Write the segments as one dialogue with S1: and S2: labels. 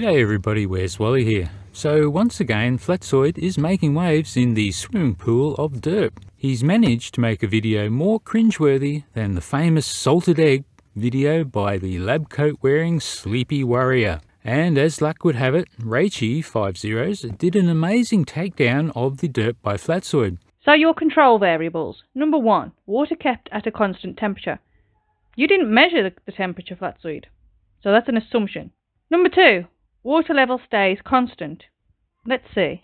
S1: G'day everybody, where's Wally here? So once again, Flatzoid is making waves in the swimming pool of derp. He's managed to make a video more cringeworthy than the famous salted egg video by the lab coat wearing sleepy warrior. And as luck would have it, Rachie, 5 zeros, did an amazing takedown of the derp by Flatzoid.
S2: So your control variables. Number one, water kept at a constant temperature. You didn't measure the, temperature, Flatzoid. So that's an assumption. Number two, water level stays constant. Let's see.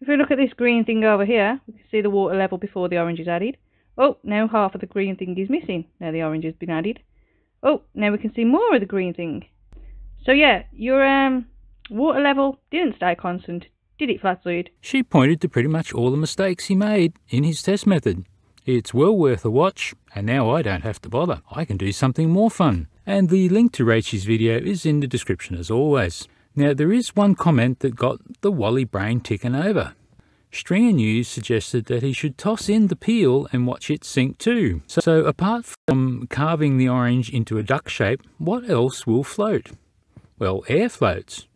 S2: If we look at this green thing over here, we can see the water level before the orange is added. Oh, now half of the green thing is missing. Now the orange has been added. Oh, now we can see more of the green thing. So yeah, your um water level didn't stay constant, did it, Flatzoid?
S1: She pointed to pretty much all the mistakes he made in his test method. It's well worth a watch, and now I don't have to bother. I can do something more fun. And the link to Rachie's video is in the description as always. Now there is one comment that got the Wally brain ticking over. Stringer News suggested that he should toss in the peel and watch it sink too. So apart from carving the orange into a duck shape, what else will float? Well, air floats.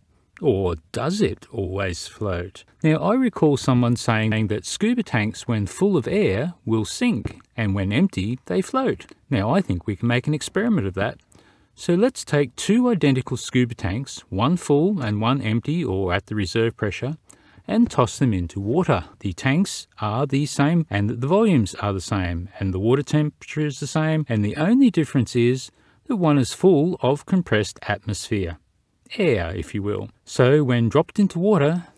S1: Or does it always float? Now, I recall someone saying that scuba tanks, when full of air, will sink, and when empty, they float. Now, I think we can make an experiment of that. So let's take two identical scuba tanks, one full and one empty or at the reserve pressure, and toss them into water. The tanks are the same and the volumes are the same and the water temperature is the same and the only difference is that one is full of compressed atmosphere air, if you will. So when dropped into water,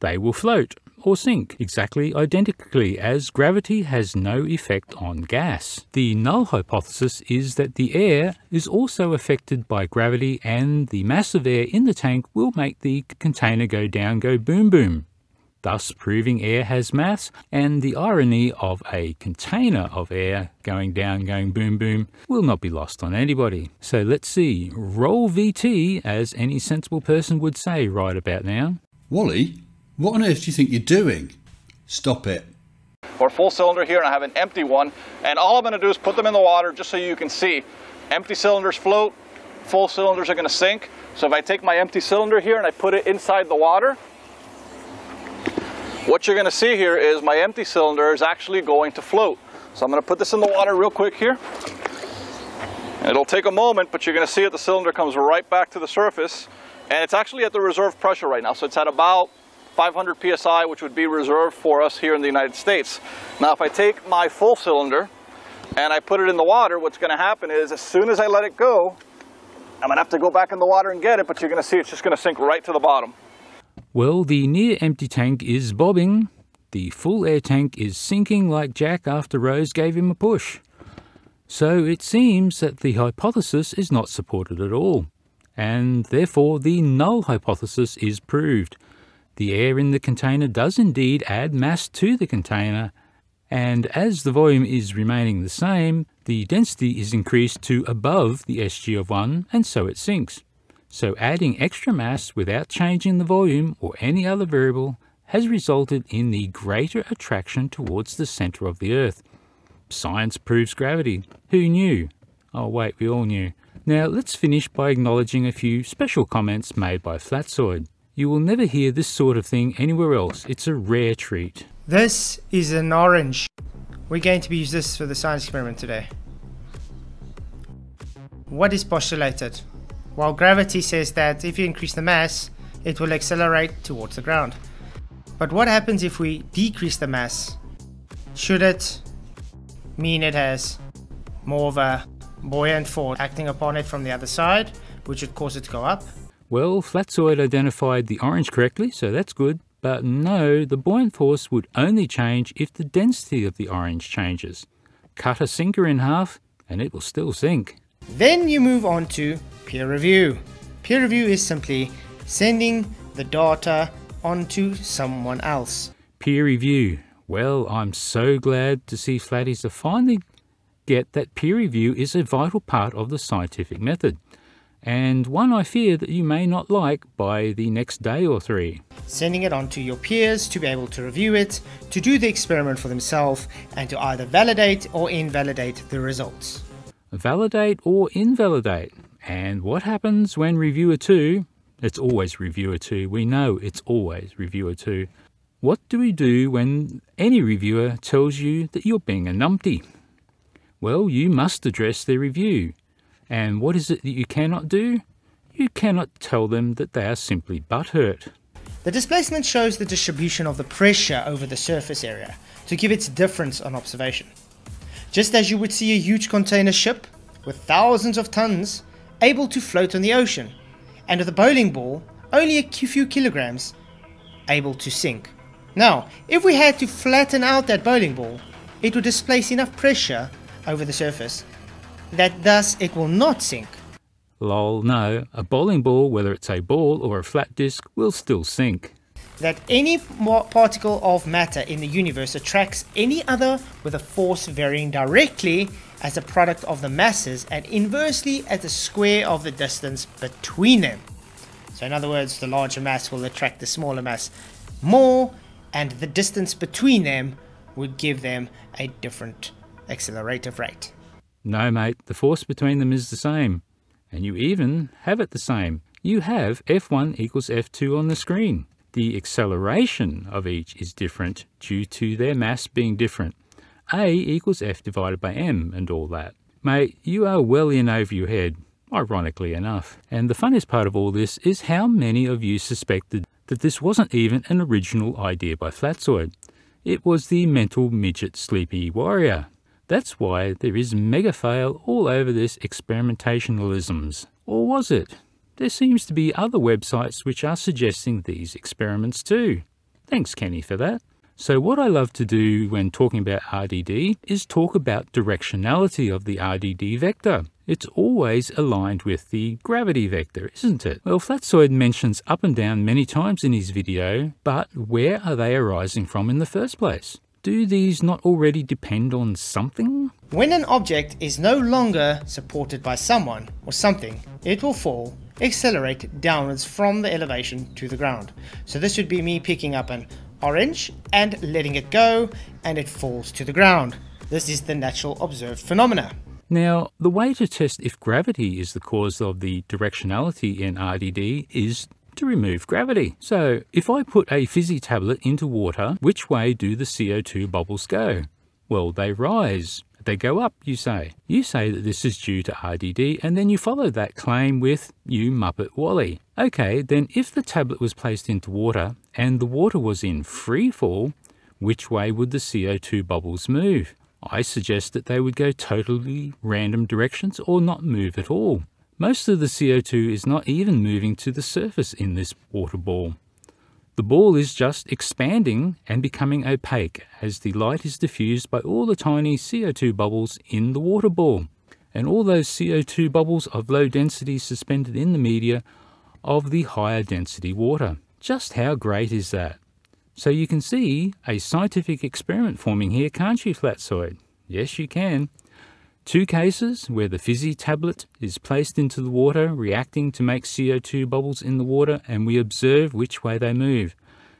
S1: they will float or sink exactly identically as gravity has no effect on gas. The null hypothesis is that the air is also affected by gravity and the mass of air in the tank will make the container go down, go boom boom thus proving air has mass, and the irony of a container of air going down, going boom boom, will not be lost on anybody. So let's see, roll VT, as any sensible person would say right about now.
S3: Wally, what on earth do you think you're doing? Stop it.
S4: Or full cylinder here and I have an empty one, and all I'm gonna do is put them in the water just so you can see. Empty cylinders float, full cylinders are gonna sink. So if I take my empty cylinder here and I put it inside the water, what you're gonna see here is my empty cylinder is actually going to float. So I'm gonna put this in the water real quick here. It'll take a moment, but you're gonna see that the cylinder comes right back to the surface. And it's actually at the reserve pressure right now. So it's at about 500 PSI, which would be reserved for us here in the United States. Now, if I take my full cylinder and I put it in the water, what's gonna happen is as soon as I let it go, I'm gonna have to go back in the water and get it, but you're gonna see it's just gonna sink right to the bottom.
S1: Well, the near empty tank is bobbing. The full air tank is sinking like Jack after Rose gave him a push. So it seems that the hypothesis is not supported at all, and therefore the null hypothesis is proved. The air in the container does indeed add mass to the container, and as the volume is remaining the same, the density is increased to above the SG of 1, and so it sinks. So adding extra mass without changing the volume or any other variable has resulted in the greater attraction towards the centre of the Earth. Science proves gravity. Who knew? Oh wait, we all knew. Now let's finish by acknowledging a few special comments made by Flatzoid. You will never hear this sort of thing anywhere else. It's a rare treat.
S5: This is an orange. We're going to be use this for the science experiment today. What is postulated? while gravity says that if you increase the mass, it will accelerate towards the ground. But what happens if we decrease the mass? Should it mean it has more of a buoyant force acting upon it from the other side, which would cause it to go up?
S1: Well, Flatzoid identified the orange correctly, so that's good. But no, the buoyant force would only change if the density of the orange changes. Cut a sinker in half, and it will still sink.
S5: Then you move on to peer review. Peer review is simply sending the data onto someone else.
S1: Peer review. Well, I'm so glad to see Flatties to finally get that peer review is a vital part of the scientific method, and one I fear that you may not like by the next day or three.
S5: Sending it on to your peers to be able to review it, to do the experiment for themselves, and to either validate or invalidate the results
S1: validate or invalidate. And what happens when reviewer 2, it's always reviewer 2, we know it's always reviewer 2. What do we do when any reviewer tells you that you're being a numpty? Well, you must address their review. And what is it that you cannot do? You cannot tell them that they are simply butthurt.
S5: The displacement shows the distribution of the pressure over the surface area to give its difference on observation. Just as you would see a huge container ship with thousands of tons able to float on the ocean, and with a bowling ball only a few kilograms able to sink. Now, if we had to flatten out that bowling ball, it would displace enough pressure over the surface that thus it will not sink.
S1: Lol, no, a bowling ball, whether it's a ball or a flat disc, will still sink.
S5: That any particle of matter in the universe attracts any other with a force varying directly as a product of the masses and inversely as the square of the distance between them. So in other words, the larger mass will attract the smaller mass more and the distance between them would give them a different accelerative rate.
S1: No, mate, the force between them is the same. And you even have it the same. You have F1 equals F2 on the screen. The acceleration of each is different due to their mass being different. A equals F divided by M and all that. Mate, you are well in over your head, ironically enough. And the funniest part of all this is how many of you suspected that this wasn't even an original idea by Flatzoid. It was the mental midget sleepy warrior. That's why there is mega fail all over this experimentationalisms. Or was it? There seems to be other websites which are suggesting these experiments too. Thanks Kenny for that. So what I love to do when talking about RDD is talk about directionality of the RDD vector. It's always aligned with the gravity vector, isn't it? Well, Flatzoid mentions up and down many times in his video, but where are they arising from in the first place? Do these not already depend on something?
S5: When an object is no longer supported by someone or something, it will fall, accelerate downwards from the elevation to the ground. So this would be me picking up an orange and letting it go and it falls to the ground. This is the natural observed phenomena.
S1: Now, the way to test if gravity is the cause of the directionality in RDD is to remove gravity. So if I put a fizzy tablet into water, which way do the CO2 bubbles go? Well, they rise. They go up, you say. You say that this is due to RDD, and then you follow that claim with you Muppet Wally. Okay, then if the tablet was placed into water and the water was in free fall, which way would the CO2 bubbles move? I suggest that they would go totally random directions or not move at all. Most of the CO2 is not even moving to the surface in this water ball. The ball is just expanding and becoming opaque as the light is diffused by all the tiny CO2 bubbles in the water ball. And all those CO2 bubbles of low density suspended in the media of the higher density water. Just how great is that? So you can see a scientific experiment forming here, can't you, Flatzoid? Yes, you can. Two cases where the fizzy tablet is placed into the water, reacting to make CO2 bubbles in the water, and we observe which way they move.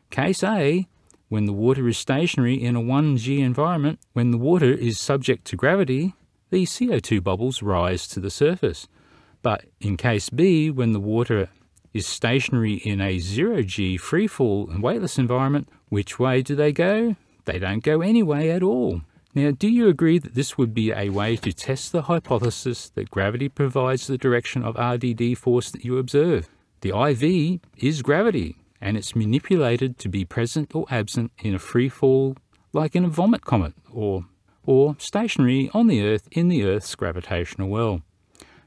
S1: Case A, when the water is stationary in a 1G environment, when the water is subject to gravity, the CO2 bubbles rise to the surface. But in case B, when the water is stationary in a 0G freefall and weightless environment, which way do they go? They don't go any way at all. Now, do you agree that this would be a way to test the hypothesis that gravity provides the direction of RDD force that you observe? The IV is gravity, and it's manipulated to be present or absent in a free fall, like in a vomit comet, or, or stationary on the Earth in the Earth's gravitational well.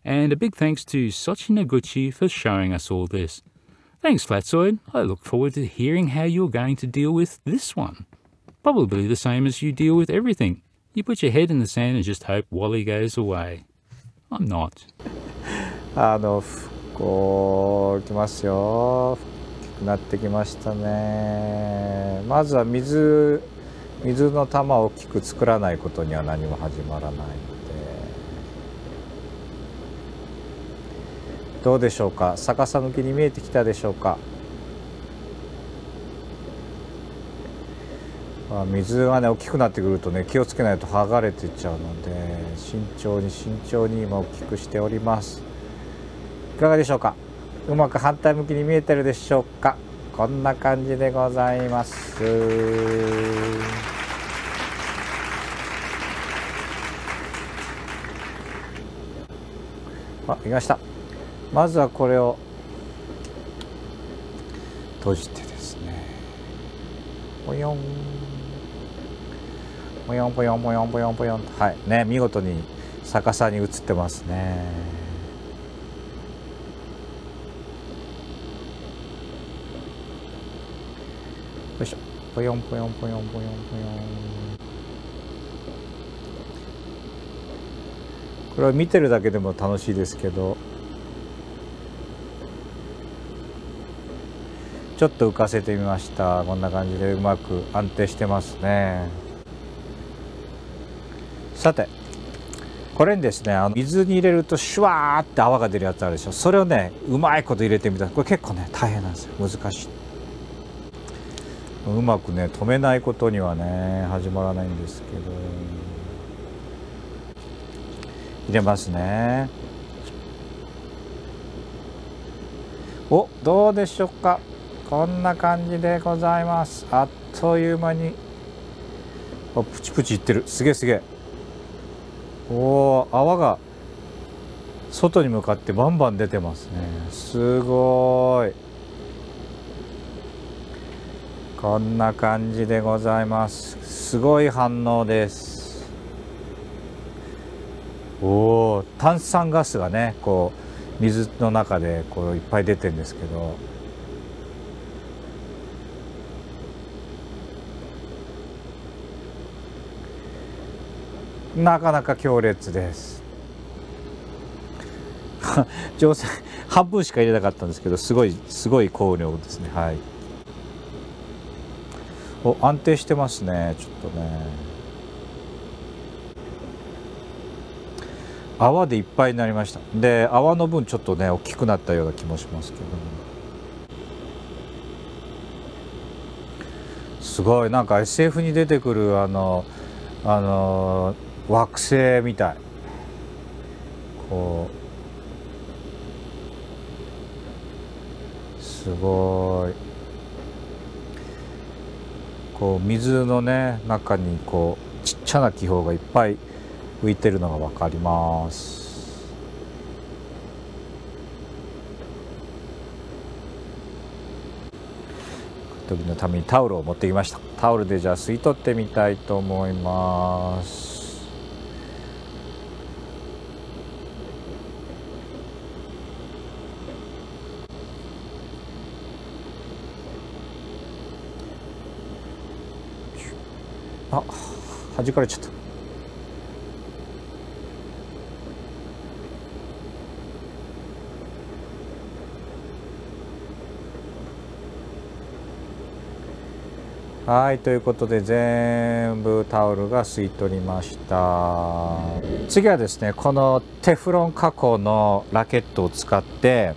S1: And a big thanks to Soichi Noguchi for showing us all this. Thanks, Flatzoid. I look forward to hearing how you're going to deal with this one. Probably the same as you deal with everything. You put your head in the sand and just hope Wally goes away. I'm not.
S6: あのこうきますよ大きくなってきましたねまずは水水の玉を大きく作らないことには何も始まらないのでどうでしょうか逆さ向きに見えてきたでしょうかあ、水がね大きくなってくるとね気をつけないと剥がれていっちゃうので慎重に慎重に今大きくしております。いかがでしょうか？うまく反対向きに見えてるでしょうか？こんな感じでございます。あいました。まずはこれを閉じてですね。ぽよんぽよんぽよんぽよんぽよんぽよんはい。ね見事に逆さに映ってますね。よいしょ。ぽよんぽよんぽよんぽよんぽよんこれは見てるだけでも楽しいですけど。ちょっと浮かせてみました。こんな感じでうまく安定してますね。さてこれにですねあの水に入れるとシュワーって泡が出るやつあるでしょ。それをねうまいこと入れてみた。これ結構ね大変なんですよ。難しい。うまくね止めないことにはね始まらないんですけど。入れますね。おどうでしょうか。こんな感じでございます。あっという間に。おプチプチいってる。すげえすげえ。おお泡が外に向かってバンバン出てますね。すごい。こんな感じでございます。すごい反応です。おお炭酸ガスがねこう水の中でこういっぱい出てるんですけど。なかなか強烈です。上手。半分しか入れなかったんですけどすごいすごい香料ですね。はい。お安定してますね。ちょっとね。泡でいっぱいになりました。で泡の分ちょっとね大きくなったような気もしますけどすごい。なんか SF に出てくるあのあの惑星みたい。こう。すごい。こう水のね中にこうちっちゃな気泡がいっぱい浮いてるのが分かります。時のためにタオルを持ってきました。タオルでじゃあ吸い取ってみたいと思います。あ弾かれちゃった。はいということで全部タオルが吸い取りました。次はですねこのテフロン加工のラケットを使って